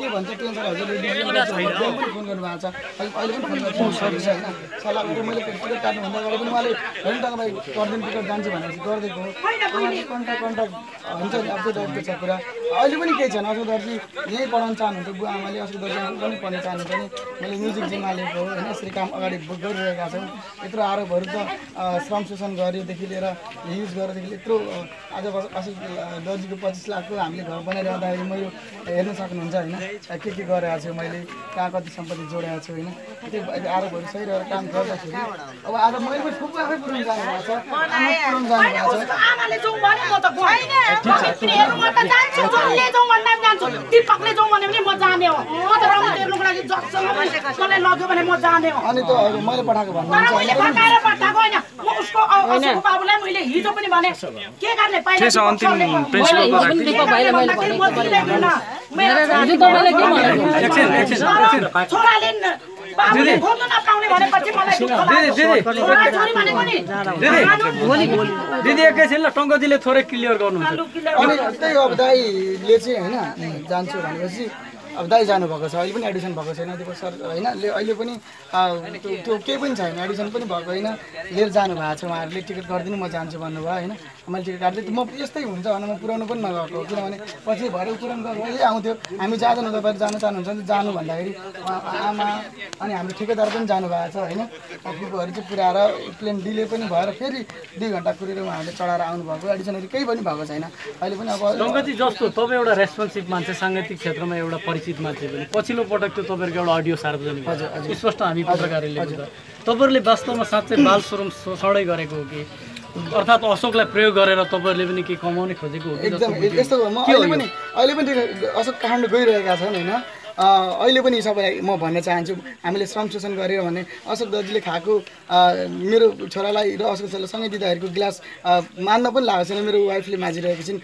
के भन्छ क्यान्सर हजुरले पनि फोन गर्नुभएको छ। अहिले अहिले पनि फोन गर्छु। होइन। सल्लाह गरेर मैले टिकट काट्नुभन्दा अगाडि पनि उहाँले होइन तपाईँलाई गरिदिनु टिकट जान्छु भनेपछि गरिदिएको हो उहाँले कन्ट्याक्ट कन्ट्याक्ट हुन्छ नि अब त्यो छ कुरा। अहिले पनि केही छैन अशोक दर्जी। यहीँ पढाउनु चाहनुहुन्थ्यो बुवा आमाले अशोक दर्जी पनि पढ्न चाहनुहुन्छ भने मैले म्युजिक जिम्मा लिएको हो होइन? यसरी काम अगाडि गरिरहेका छौँ। यत्रो आरोपहरू त श्रम शोषण गर्योदेखि लिएर युज गरेरदेखि लिएर यत्रो आज अशोक दर्जीको पच्चिस लाखको हामीले घर बनाइरहँदाखेरि मैले हेर्न सक्नुहुन्छ होइन? के के गरेको छु मैले? कहाँ कति सम्पत्ति जोडेको छु होइन? त्यो आरोपहरू सही रहेर काम गर्दाखेरि अब आज मैले पनि फुपू आफै पुऱ्याउनु जानुभएको छ। भने म त म त जान्छु जसले जाउँ भन्दा पनि जान्छु दिपकले जाउँ भने पनि म जाने हो म त रम हेर्नुको लागि जससँग मलाई लग्यो भने म जाने हो अनि त अहिले मैले पठाएको तर भन्नुहुन्छ मैले फर्काएर पठाएको होइन म उसको बाबुलाई मैले हिजो पनि भने के कारणले पाइला छोराले न- बाबुले खोज्नु नपाउने भनेपछि मलाई दुःख लाग्यो। छोरा छोरी भनेको नि कानुन दिदी एकैछिन ल टङ्कजीले थोरै क्लियर गर्नुहुन्छ अनि त्यही हो अब दाईले चाहिँ होइन जान्छु भनेपछि अब दाई जानुभएको छ अहिले पनि एडिसन भएको छैन त्यो सर होइन अहिले पनि त्यो केही पनि छैन एडिसन पनि भएको होइन। लिएर जानु भएको छ उहाँहरूले टिकट गरिदिनु म जान्छु भन्नुभयो होइन। मैले टिकट काट्दै म यस्तै हुन्छ भनेर म पुऱ्याउनु पनि नगएको किनभने पछि भरे पुऱ्याउनु गएको यही आउँथ्यो। हामी जाँदैनौँ तपाईँहरू जानु चाहनुहुन्छ भने जानु भन्दाखेरि आमा अनि हाम्रो ठेकेदार पनि जानुभएको छ होइन। फुपूहरू चाहिँ पुऱ्याएर प्लेन डिले पनि भएर फेरि दुई घन्टा कुरेर उहाँहरूले चढाएर आउनुभएको। एडिसनहरू केही पनि भएको छैन। अहिले पनि अब जस्तो तपाईँ एउटा रेस्पोन्सिभ मान्छे साङ्गीतिक क्षेत्रमा एउटा परिचित मान्छे पनि। पछिल्लो पटक त्यो तपाईँहरूको एउटा अडियो सार्वजनिक। स्पष्ट हामी पत्रकारहरूले बुझ्दा। तपाईँहरूले वास्तवमा साँच्चै बाल श्रम शोषणै गरेको हो कि? अर्थात् अशोकलाई प्रयोग गरेर तपाईँहरूले पनि केही कमाउने खोजेको हो कि? यस्तो अहिले पनि अहिले पनि अशोक काण्ड गइरहेका छन् होइन? अहिले पनि सबैलाई म भन्न चाहन्छु हामीले श्रम शोषण गरेर भने अशोक दर्जीले खाएको मेरो छोरालाई र अशोक छोरालाई सँगै दिँदाखेरिको ग्लास मान्न पनि लागेको छैन मेरो वाइफले माझिरहेको छिन्।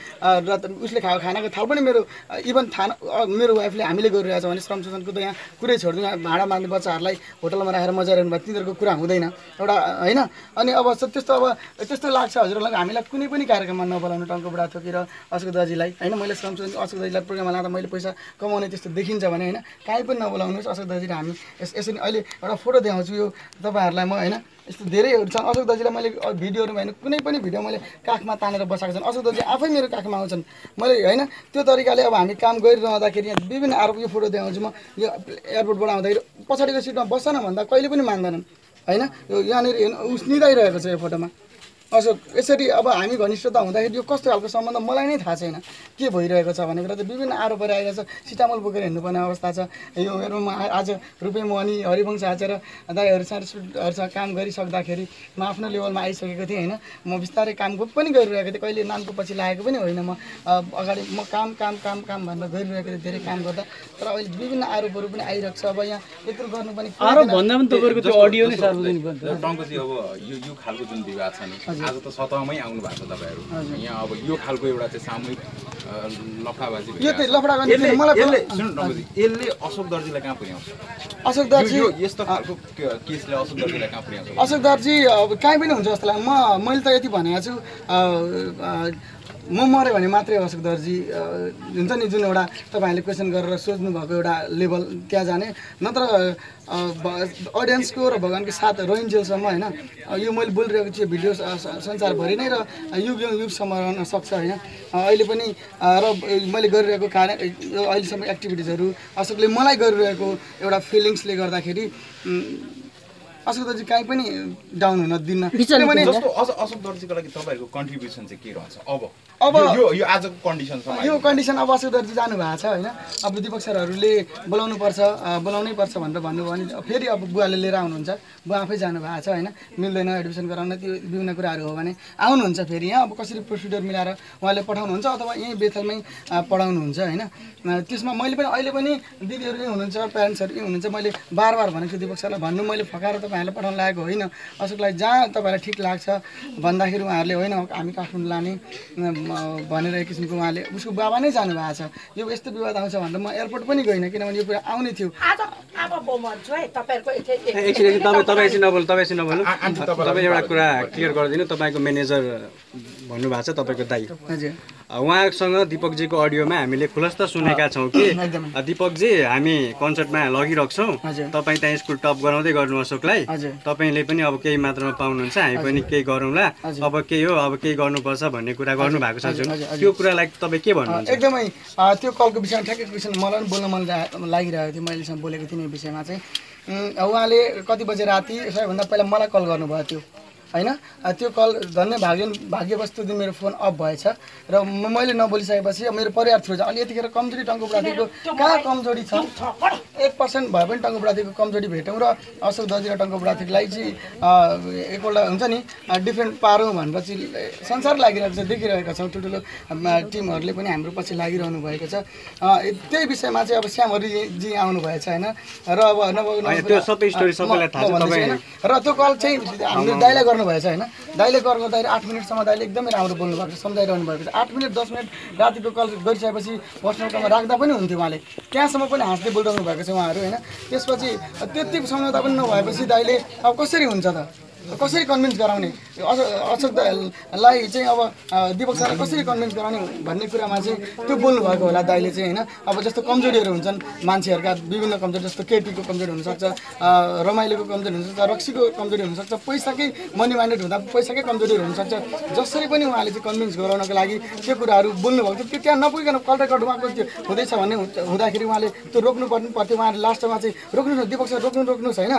र उसले खाएको खानाको थाल पनि मेरो इभन अ, मेरो वाइफले हामीले गरिरहेको छ भने श्रम शोषणको त यहाँ कुरै छोडिदिउँ भाडा माग्ने बच्चाहरूलाई होटलमा राखेर मजाइरहनु भयो तिनीहरूको कुरा हुँदैन। एउटा होइन? अनि अब त्यस्तो अब त्यस्तो लाग्छ हजुरहरूलाई। हामीलाई कुनै पनि कार्यक्रममा नबोलाउनु टङ्क बुढा थोकेर अशोक दाजीलाई होइन मैले श्रम शोषण अशोक दाजीलाई प्रोग्राममा लाँदा मैले पैसा कमाउने त्यस्तो देखिन्छ भने होइन काहीँ पनि नबोलाउनुहोस् अशोक दाजीले हामी यस यसरी अहिले एउटा फोटो देखाउँछु यो तपाईँहरूलाई म होइन यस्तो धेरैहरू छन्। अशोक दाजीलाई मैले अ- भिडियोहरू होइन कुनै पनि भिडियो मैले काखमा तानेर बसाएको छन्। अशोक दाजी आफै मेरो काखमा आउँछन्। मैले होइन त्यो तरिकाले अब हामी काम गरिरहँदाखेरि यहाँ विभिन्न आरोप यो फोटो देखाउँछु म। यो एयरपोर्टबाट आउँदाखेरि पछाडिको सिटमा बस्छ भन्दा कहिले पनि मान्दैनन्। होइन यो यहाँनिर हेर्नु उस निदाइरहेको छ यो फोटोमा। अशोक यसरी अब हामी घनिष्ठता हुँदाखेरि यो कस्तो खालको सम्बन्ध? मलाई नै थाहा छैन। के भइरहेको छ भनेर त विभिन्न आरोपहरू आइरहेछ सिटामल बोकेर हिँड्नुपर्ने अवस्था छ। यो मेरो म आज रुपियाँ मोहनी हरिवंश हाँचेर दाईहरूसँग रिसहरूसँग काम गरिसक्दाखेरि म आफ्नो लेभलमा आइसकेको थिएँ होइन? म बिस्तारै काम पनि गरिरहेको थिएँ। कहिले नामको पछि लागेको पनि होइन म। अगाडि म काम काम काम काम भनेर गरिरहेको थिएँ धेरै काम गर्दा। तर अहिले विभिन्न आरोपहरू पनि आइरहेको छ। अब यहाँ यत्रो गर्नु पनि आरोप भन्दा पनि तपाईँहरूको त्यो अडियो नै सार्वजनिक अब यो यो खालको जुन विवाद छ नि आज त सतहमै आउनु भएको छ तपाईँहरू। यहाँ अब यो खालको एउटा चाहिँ सामूहिक लफडाबाजी यसले अशोक दर्जीलाई कहाँ पुर्याउँछ? अशोक यो दर्जी यो यस्तो खालको के- केसले अशोक दर्जीलाई कहाँ पुर्याउँछ? अशोक दर्जी अब कहीँ पनि हुन्छ जस्तो लाग्छ म मैले त यति भनेको छु म मऱ्यो भने मात्रै अशोक दर्जी। हुन्छ नि जुन एउटा तपाईँहरूले क्वेसन गरेर सोध्नु भएको एउटा लेभल त्यहाँ जाने। नत्र अडियन्सको र भगवान्को साथ रहन्जेलसम्म होइन। यो मैले बोलिरहेको छु भिडियो संसारभरि नै र युग युग युगसम्म रहन सक्छ होइन। अहिले पनि र मैले गरिरहेको कार्य यो अहिलेसम्म एक्टिभिटिजहरू अशोकले मलाई गरिरहेको एउटा फिलिङ्सले गर्दाखेरि अशोक दाजु काहीँ पनि डाउन हुन दिन्न। किनभने जस्तो अशोक दर्जीको लागि तपाईँहरूको कन्ट्रिब्युसन चाहिँ के रहन्छ? अब। अब यो- यो आजको कन्डिसनसम्म यो कन्डिसन अब अशोक दाजु जानुभएको छ होइन? अब दिपक सरहरूले बोलाउनु पर्छ बोलाउनै पर्छ भनेर भन्नुभयो भने फेरि अब बुवाले लिएर आउनुहुन्छ। बुवा आफै जानुभएको छ होइन? मिल्दैन एडमिसन गराउन त्यो विभिन्न कुराहरू हो भने आउनुहुन्छ फेरि यहाँ अब कसरी प्रोसिडियर मिलाएर उहाँले पठाउनुहुन्छ अथवा यहीँ बेथलमै पढाउनुहुन्छ होइन? त्यसमा मैले पनि अहिले पनि दिदीहरू यहीँ हुनुहुन्छ प्यारेन्ट्सहरू यहीँ हुनुहुन्छ मैले बार बार भनेको छु दिपक सरलाई भन्नु मैले फकाएर तपाईँहरूलाई पठाउन लागेको होइन। अशोकलाई जहाँ तपाईँहरूलाई ठिक लाग्छ भन्दाखेरि उहाँहरूले होइन हामी काठमाडौँ लाने भनेर एक किसिमको उहाँले उसको बाबा नै जानुभएको छ। यो यस्तो विवाद आउँछ भनेर म एयरपोर्ट पनि गइनँ किनभने यो कुरा आउने थियो। तपाईँलाई तपाईँ एउटा कुरा क्लियर गरिदिनु तपाईँको म्यानेजर भन्नुभएको छ तपाईँको दाइ हजुर। उहाँसँग दिपकजीको अडियोमा हामीले खुलस्त सुनेका छौँ कि। दिपकजी हामी कन्सर्टमा लगिरहेको छौँ हजुर। तपाईँ त्यहाँ स्कुल टप गराउँदै गर्नु अशोकलाई। तपाईँले पनि अब केही मात्रामा पाउनुहुन्छ हामी पनि केही गरौँला। अब केही हो अब केही गर्नुपर्छ भन्ने कुरा गर्नु भएको छ जुन। त्यो कुरालाई तपाईँ के भन्नुहुन्छ एकदमै त्यो कलको विषयमा ठ्याक्कै क्वेसन मलाई पनि बोल्न मन लागिरहेको थियो मैले सँग बोलेको थिएँ यो विषयमा चाहिँ उहाँले कति बजे राति सबैभन्दा पहिला मलाई कल गर्नुभयो त्यो होइन? त्यो कल धन्य भाग्य भाग्यवस्तु दिन मेरो फोन अफ भएछ र म- मैले नबोलिसकेपछि अब मेरो परिवार थ्रु छ अलि यतिखेर कमजोरी टङ्कुप्रातिको कहाँ कमजोरी छ? एक पर्सेन्ट भए पनि टङ्कुप्रातिको कमजोरी भेटौँ र अशोक दजी र टङ्कुप्रातिलाई चाहिँ एकपल्ट हुन्छ नि डिफ्रेन्ट पारौँ भनेर चाहिँ संसार लागिरहेको छ देखिरहेका छौँ। ठुल्ठुलो टिमहरूले पनि हाम्रो पछि लागिरहनु भएको छ। अ, त्यही विषयमा चाहिँ अब श्यामहरिजी आउनुभएछ होइन? र अब नभएको होइन, त्यो सबै story सबैलाई थाहा छ, तपाईँ- र त्यो कल चाहिँ हामीले दाइले गर्नुभएछ होइन? दाइले गर्नु दाइले आठ मिनटसम्म दाइले एकदमै राम्रो बोल्नु भएको छ सम्झाइरहनु भएको छ। आठ मिनट दस मिनट रातिको कल गरिसकेपछि पर्सनल कलमा राख्दा पनि हुन्थ्यो उहाँले। त्यहाँसम्म पनि हाँस्दै बोलिरहनु भएको छ उहाँहरू होइन? त्यसपछि त्यति सम्झौता पनि नभएपछि दाइले अब कसरी हुन्छ त? कसरी कन्भिन्स गराउने? अशोक अशोक दालाई चाहिँ अब अ, दिपक सरलाई कसरी कन्भिन्स गराउने भन्ने कुरामा चाहिँ त्यो बोल्नुभएको होला दाइले चाहिँ होइन? अब जस्तो कमजोरीहरू हुन्छन् मान्छेहरूका विभिन्न कमजोरी जस्तो केटीको कमजोरी हुनसक्छ रमाइलोको कमजोरी हुनसक्छ रक्सीको कमजोरी हुनसक्छ पैसाकै मनी माइन्डेड हुँदा पैसाकै कमजोरीहरू हुनसक्छ। जसरी पनि उहाँले चाहिँ कन्भिन्स गराउनको लागि त्यो कुराहरू बोल्नुभएको थियो त्यो त्यहाँ नपुगिकन कल रेकर्ड उहाँको त्यो हुँदैछ भन्ने हुँदा- हुँदाखेरि उहाँले त्यो रोक्नु पर्नु पर्थ्यो। उहाँले लास्टमा चाहिँ रोक्नुहोस् दिपक सर रोक्नु रोक्नुहोस् होइन?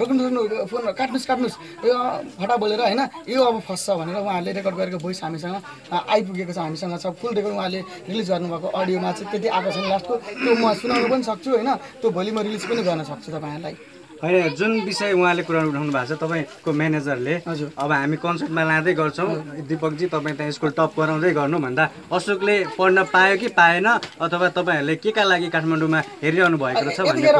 रोक्नु रोक्नु फोन काट्नुहोस्। काट्नुहोस् यो फटा बोलेर होइन यो अब फस्छ भनेर उहाँहरूले रेकर्ड गरेको भोइस हामीसँग आइपुगेको छ हामीसँग छ। फुल रेकर्ड उहाँले रिलिज गर्नुभएको अडियोमा चाहिँ त्यति आएको छैन लास्टको। त्यो म सुनाउनु पनि सक्छु होइन त्यो भोलि म रिलिज पनि गर्न सक्छु तपाईँहरूलाई। होइन जुन विषय उहाँले कुरा उठाउनु भएको छ तपाईँको म्यानेजरले हजुर। अब हामी कन्सर्टमा लाँदै गर्छौँ। दिपकजी तपाईँ त्यहाँ स्कुल टप गराउँदै गर्नु भन्दा अशोकले पढ्न पायो कि पाएन अथवा तपाईँहरूले के का लागि काठमाडौँमा हेरिरहनु भएको भन्ने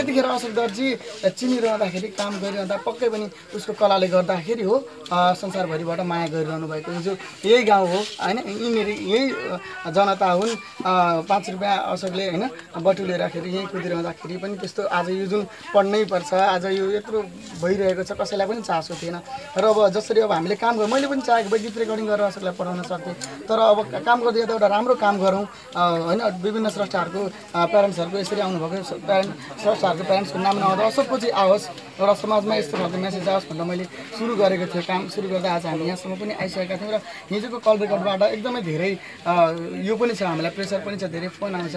यतिखेर अशोक दर्जी चिनिरहँदाखेरि काम गरिरहँदा पक्कै पनि उसको कलाले गर्दाखेरि हो संसारभरिबाट माया गरिरहनु भएको हिजो यही गाउँ हो होइन यिनीहरू यही जनता हुन् पाँच रुपियाँ अशोकले होइन बटुलेराखेरि यहीँ कुदिरहँदाखेरि पनि त्यस्तो आज यो जुन पढ्नै पर्छ आज यो यत्रो भइरहेको छ कसैलाई पनि चासो थिएन। र अब जसरी अब हामीले काम गर् मैले पनि चाहेको भए गीत रेकर्डिङ गरेर अशोकलाई पठाउन सक्थेँ। तर अब काम गर्दै गर्दा एउटा राम्रो काम गरौँ। होइन विभिन्न स्रष्टाहरूको प्यारेन्ट्सहरूको यसरी आउनुभएको प्यारेन्ट स्रष्टाहरूको प्यारेन्ट्सको नाम नआउँदा अशोकको चाहिँ आओस्। एउटा समाजमा यस्तो खालको मेसेज आओस् भनेर मैले सुरु गरेको थिएँ काम। सुरु गर्दा आज हामी यहाँसम्म पनि आइसकेका थियौँ र हिजोको कल रेकर्डबाट एकदमै धेरै यो पनि छ हामीलाई प्रेसर पनि छ धेरै फोन आउँछ।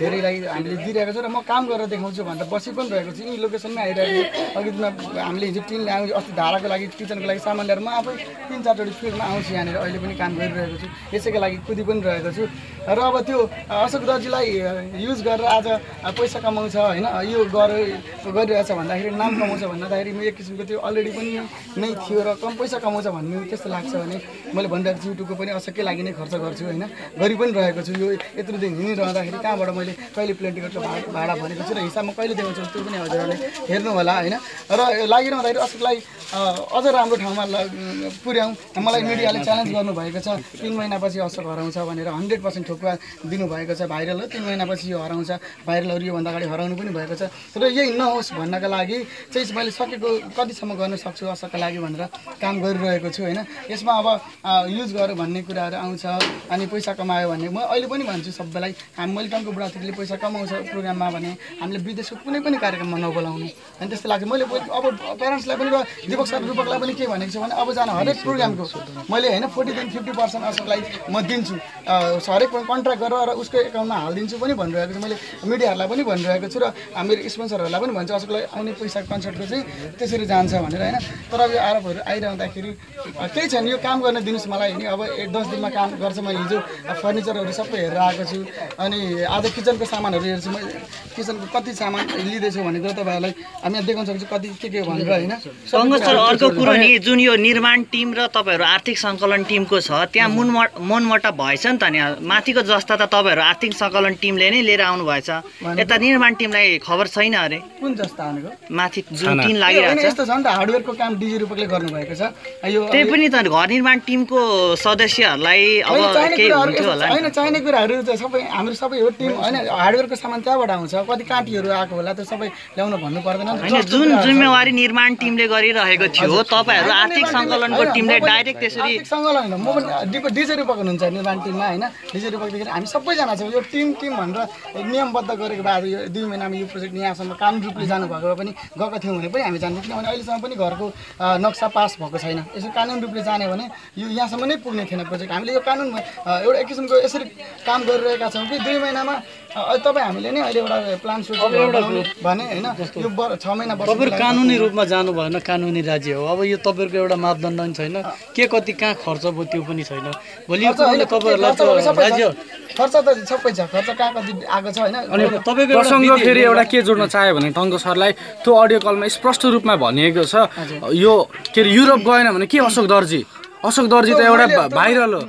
धेरैलाई हामीले दिइरहेको छ र म काम गरेर देखाउँछु भनेर बसी पनि रहेको छु। यी लोकेसनमै आइरहेको अघि दिनमा हामीले हिजो टिन ल्याउँ अस्ति धाराको लागि किचनको लागि सामान ल्याएर म आफै तिन चारचोटि फिल्डमा आउँछु यहाँनिर अहिले पनि काम गरिरहेको छु। यसैको लागि कुदी पनि रहेको छु। र अब त्यो अशोक दर्जीलाई युज गरेर आज पैसा कमाउँछ होइन? यो गर गरिरहेछ भन्दाखेरि नाम कमाउँछ भन्दाखेरि म एक किसिमको त्यो अलरेडी पनि नै थियो र कम पैसा कमाउँछ भन्ने त्यस्तो लाग्छ भने मैले भनिरहेको छु युट्युबको पनि अशोककै लागि नै खर्च गर्छु होइन? गरि पनि रहेको छु। यो यत्रो दिन हिँडिरहँदाखेरि कहाँबाट मैले कहिले प्लेन टिकटको भाडा भनेको छु र हिसाबमा कहिले देखाउँछु त्यो पनि हजुरहरूले हेर्नु होला होइन? र लागिरहँदाखेरि अशोकलाई अझ राम्रो ठाउँमा पुर्याउँ। मलाई मिडियाले च्यालेन्ज गर्नुभएको छ तिन महिनापछि अशोक हराउँछ भनेर हन्ड्रेड पर्सेन्ट ठोकुवा दिनुभएको छ भाइरल हो। तिन महिनापछि यो हराउँछ। भाइरलहरू योभन्दा अगाडि हराउनु पनि भएको छ। र यही नहोस् भन्नका लागि चाहिँ मैले सकेको कतिसम्म गर्न सक्छु अशोकका लागि भनेर काम गरिरहेको छु होइन? यसमा अब युज गर भन्ने कुराहरू आउँछ अनि पैसा कमायो भने म अहिले पनि भन्छु सबैलाई हामी मैले टङ्को बुढाथोकीले पैसा कमाउँछ प्रोग्राममा भने हामीले विदेशको कुनै पनि कार्यक्रममा नबोलाउनु अनि त्यस्तो लाग्छ। मैले अब प्यारेन्ट्सलाई पनि र दिपक सर रूपकलाई पनि के भनेको छु भने अब जान हरेक प्रोग्रामको मैले होइन फोर्टीदेखि फिफ्टी पर्सेन्ट अशोकलाई म दिन्छु। हरेक कन्ट्र्याक्ट गरेर र उसको एकाउन्टमा हालिदिन्छु पनि भनिरहेको छु। मैले मिडियाहरूलाई पनि भनिरहेको छु र मेरो स्पोन्सरहरूलाई पनि भन्छु अशोकलाई आउने पैसा कन्सर्टको चाहिँ त्यसरी जान्छ भनेर होइन। तर अब यो आरोपहरू आइरहँदाखेरि केही छैन। यो काम गर्न दिनुहोस् मलाई होइन। अब एक दस दिनमा काम गर्छ मैले हिजो। फर्निचरहरू सबै हेरेर आएको छु। अनि आज किचनको सामानहरू हेर्छु मैले। किचनको कति सामान लिँदैछु भनेको तपाईँहरूलाई हामी यहाँ देखाउन सक्छु कति के के भनेर होइन? सर अर्को कुरो नि जुन यो निर्माण टिम र तपाईँहरू आर्थिक सङ्कलन टिमको छ त्यहाँ मुन मनमटा भएछ नि त नि माथिको जस्ता त तपाईँहरू आर्थिक सङ्कलन टिमले नै लिएर आउनु भएछ यता निर्माण टिमलाई खबर छैन अरे। कुन जस्ता भनेको? माथि जुन टिम लागिरहेको छ। यस्तो छ नि त हार्डवेयरको काम डिजी रूपकले गर्नुभएको छ। यो त्यही पनि त घर निर्माण टिमको सदस्यहरूलाई अब होइन चाहिने केही कुराहरू हुन्थ्यो होला नि। होइन चाहिने कुराहरू सबै हाम्रो सबै हो टिम होइन हार्डवेयरको सामान त्यहाँबाट आउँछ। कति काँटीहरू आएको होला त्यो सबै ल्याउनु भन्नु पर्दैन। होइन जुन। जिम्मेवारी निर्माण टिमले गरिरहेको थियो तपाईँहरू आर्थिक सङ्कलनको टिमले डाइरेक्ट त्यसरी आर्थिक सङ्कलन होइन। म पनि डिप डिजे रूपक हुनुहुन्छ निर्माण टिममा होइन? डिजे रूपकदेखि हामी सबैजना छौँ। यो टिम टिम भनेर नियमबद्ध गरेको भए यो दुई महिनामा यो प्रोजेक्ट यहाँसम्म कानुन रूपले जानुभएको भए पनि गएको थियौँ भने पनि हामी जान्थ्यौँ किनभने अहिलेसम्म पनि घरको नक्सा पास भएको छैन। यसो कानुन रूपले जाने भने यो यहाँसम्म नै पुग्ने थिएन प्रोजेक्ट। हामीले यो कानुन एउटा एक किसिमको यसरी काम गरिरहेका छौँ कि दुई महिनामा तपाईँ हामीले नै अहिले एउटा प्लान सुट भने होइन? छ महिना तपाईँहरू कानुनी रूपमा जानु भएन कानुनी राज्य हो। अब यो तपाईँहरूको एउटा मापदण्ड छैन। के कति कहाँ खर्च भयो त्यो पनि छैन। भोलि तपाईँहरूलाई खर्च त सबै छ। राज्य खर्च त सबै छ। खर्च कहाँ कति आएको छ होइन। अनि तपाईँको एउटा प्रसङ्ग फेरि एउटा के जोड्न चाह्यो भने टङ्क सरलाई त्यो अडियो कलमा स्पष्ट रूपमा भनिएको छ। यो के अरे युरोप गएन भने के अशोक दर्जी? अशोक दर्जी त एउटा भाइरल हो।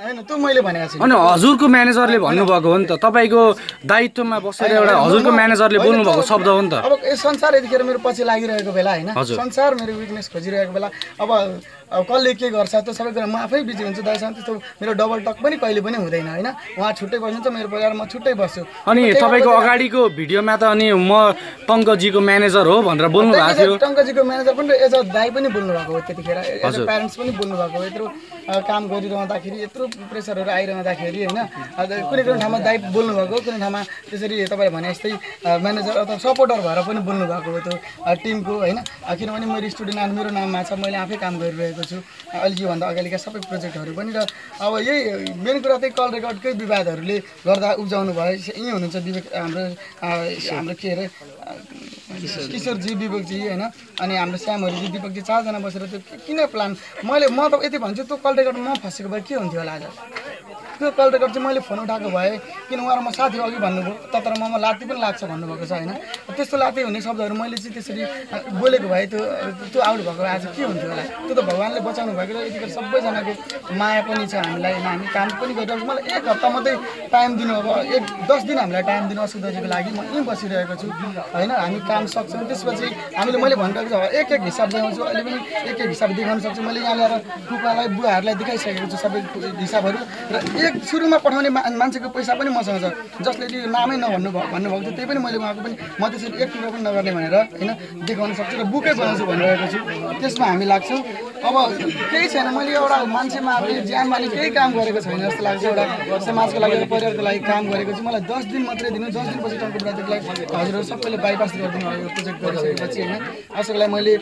अनि हजुरको म्यानेजरले भन्नुभएको हो नि त। तपाईँको दायित्वमा बसेर एउटा हजुरको म्यानेजरले बोल्नुभएको शब्द हो नि त। अब यो संसार यतिखेर मेरो पछि लागिरहेको बेला होइन। संसार मेरो विकनेस खोजिरहेको बेला अब अब कसले के गर्छ? त्यो सबै कुरा म आफै बिजी हुन्छु दाइसँग त्यस्तो मेरो डबल टक पनि कहिले पनि हुँदैन होइन? उहाँ छुट्टै बस्नुहुन्छ मेरो परिवार म छुट्टै बस्छु। अनि तपाईँको अगाडिको भिडियोमा त अनि म टङ्कजीको म्यानेजर हो भनेर बोल्नु भएको थियो। टङ्कजीको म्यानेजर पनि एज अ दाई पनि बोल्नु भएको हो त्यतिखेर। As a. प्यारेन्ट्स पनि बोल्नु भएको हो। यत्रो काम गरिरहँदाखेरि यत्रो प्रेसरहरू आइरहँदाखेरि होइन? कुनै कुनै ठाउँमा दाई बोल्नु भएको कुनै ठाउँमा त्यसरी तपाईँले भने जस्तै म्यानेजर अथवा सपोर्टर भएर पनि बोल्नु भएको हो त्यो टिमको होइन? किनभने मेरो स्टुडेन्ट मेरो नाममा छ मैले आफै काम गरिरहेको छु अहिले योभन्दा अगाडिका सबै प्रोजेक्टहरू पनि र अब यही मेन कुरा चाहिँ कल रेकर्डकै विवादहरूले गर्दा उब्जाउनु भयो। यहीँ हुनुहुन्छ विवेक हाम्रो हाम्रो के अरे किशोरजी। विवेकजी होइन? अनि हाम्रो श्यामहरूजी दिपकजी चारजना बसेर त्यो किन प्लान? मैले म त यति भन्छु त्यो कल रेकर्ड म फँसेको भए के हुन्थ्यो होला आज? त्यो रेकर्ड चाहिँ मैले फोन उठाएको भए किन उहाँ म साथी अघि भन्नुभयो तर ममा लात्ती पनि लाग्छ भन्नुभएको छ होइन? त्यस्तो लात्ती हुने शब्दहरू मैले चाहिँ त्यसरी बोलेको भए त्यो त्यो आउट भएको भए आज के हुन्थ्यो होला? त्यो त भगवान्ले बचाउनु भएको र यतिखेर सबैजनाको माया पनि छ हामीलाई हामी काम पनि गरिरहेको मलाई एक हप्ता मात्रै टाइम दिनु अब एक दस दिन हामीलाई टाइम दिनु असुविधाजीको लागि म यहीँ बसिरहेको छु होइन? हामी काम सक्छौँ। त्यसपछि हामीले मैले भनिरहेको छु एक एक हिसाब देखाउँछु अहिले पनि एक एक हिसाब देखाउन सक्छु। मैले यहाँ ल्याएर कुकालाई बुवाहरूलाई देखाइसकेको छु सबै हिसाबहरू। र एक सुरुमा पठाउने मा मान्छेको पैसा पनि मसँग छ। जसले कि नामै नभन्नु भयो भन्नुभएको थियो त्यही पनि मैले उहाँको पनि म त्यसरी एक रुपियाँ पनि नगर्ने भनेर होइन देखाउन सक्छु र बुकै बनाउँछु भनिरहेको छु। त्यसमा हामी लाग्छौँ अब केही छैन मैले एउटा मान्छेमा आफूले ज्यान माने केही काम गरेको छैन जस्तो लाग्छ एउटा समाजको लागि एउटा परिवारको लागि काम गरेको छु। मलाई दस दिन मात्रै दिनु दस दिनपछि टङ्को ब्राजलाई हजुरहरू सबैले बाइपास गरिदिनु भयो यो प्रोजेक्ट गरिसकेपछि होइन। अशोकलाई मैले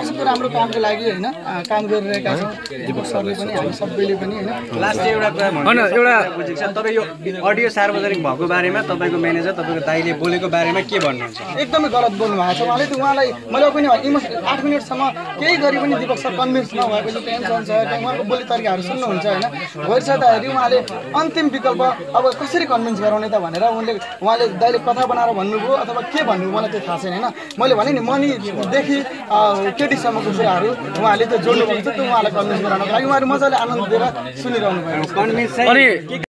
अशोकको राम्रो कामको लागि होइन काम गरिरहेका छौँ। दिपक सरले पनि हामी सबैले पनि होइन एउटा तपाईँ यो अडियो सार्वजनिक भएको बारेमा तपाईँको म्यानेजर तपाईँको दाइले बोलेको बारेमा के भन्नुहुन्छ? एकदमै गलत बोल्नु भएको छ। उहाँले त उहाँलाई मैले पनि इमोसन आठ मिनटसम्म केही गरी पनि दिपक सर कन्भिन्स नभएपछि टेन्सन छ त्यहाँ उहाँको बोली तरिकाहरू सुन्नुहुन्छ होइन? भइसक्दाखेरि उहाँले अन्तिम विकल्प अब कसरी कन्भिन्स गराउने त भनेर उनले उहाँले दाइले कथा बनाएर भन्नुभयो अथवा के भन्नुभयो मलाई त्यो थाहा छैन होइन? मैले भने नि मनीदेखि केटीसम्मको कुराहरू उहाँले त्यो जोड्नु भएको छ त्यो उहाँलाई कन्भिन्स गराउनको लागि उहाँहरू मजाले आनन्द दिएर सुनिरहनु भएको छ कन्भिन्स अनि